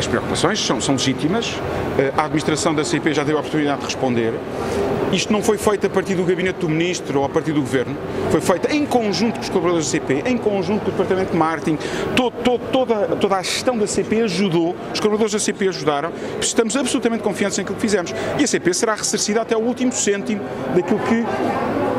as preocupações são, são legítimas, a administração da CP já teve a oportunidade de responder. Isto não foi feito a partir do gabinete do ministro ou a partir do governo, foi feito em conjunto com os colaboradores da CP, em conjunto com o departamento de marketing, todo, todo, toda, toda a gestão da CP ajudou, os colaboradores da CP ajudaram, estamos absolutamente confiantes em aquilo que fizemos. E a CP será ressarcida até o último cêntimo daquilo que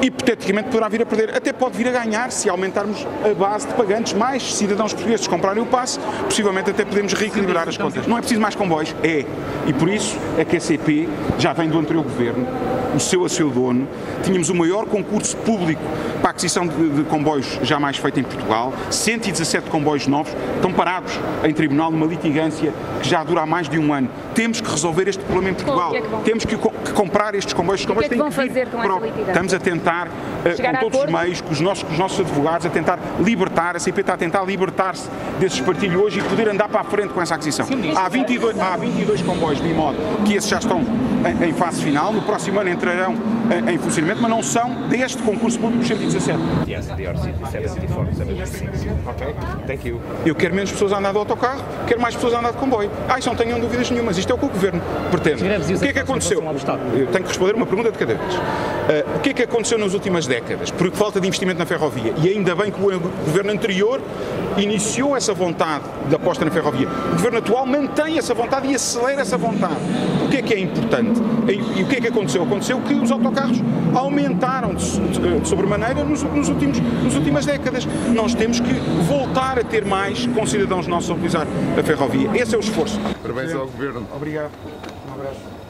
hipoteticamente poderá vir a perder. Até pode vir a ganhar se aumentarmos a base de pagantes, mais cidadãos portugueses comprarem o passe, possivelmente até podemos reequilibrar as contas. Não é preciso mais comboios? É. E por isso é que a CP já vem do anterior governo, o seu a seu dono, tínhamos o maior concurso público para a aquisição de, de, comboios jamais feito em Portugal, 117 comboios novos estão parados em tribunal numa litigância que já dura há mais de um ano. Temos que resolver este problema em Portugal. que é que Temos que, que, comprar estes comboios. Os comboios que é que têm vão fazer com essa? Estamos a tentar, eh, Chegar com a todos os acordo? meios, com os nossos, com os nossos advogados, a tentar libertar, a CP está a tentar libertar-se desse espartilho hoje e poder andar para a frente com essa aquisição. Há 22, há 22 comboios bimodo que esses já estão em, em fase final, no próximo ano entrarão em, em funcionamento, mas não são deste concurso público 117. Yes, they are 74, 76. Okay, thank you. Eu quero menos pessoas a andar de autocarro, quero mais pessoas a andar de comboio. Ah, isso não tenham dúvidas nenhumas, isto é o que o Governo pretende. e O que é que aconteceu? Eu tenho que responder uma pergunta de cada vez. Ah, o que é que aconteceu nas últimas décadas? Por falta de investimento na ferrovia. E ainda bem que o Governo anterior iniciou essa vontade de aposta na ferrovia. O Governo atual mantém essa vontade e acelera essa vontade. O que é que é importante? E, e o que é que aconteceu? Aconteceu que os autocarros aumentaram de, de- de sobremaneira nos, nos últimos, nas últimas décadas. Nós temos que voltar a ter mais concidadãos nossos a utilizar a ferrovia. Esse é o esforço esforço. Parabéns ao Governo. Obrigado. Um abraço.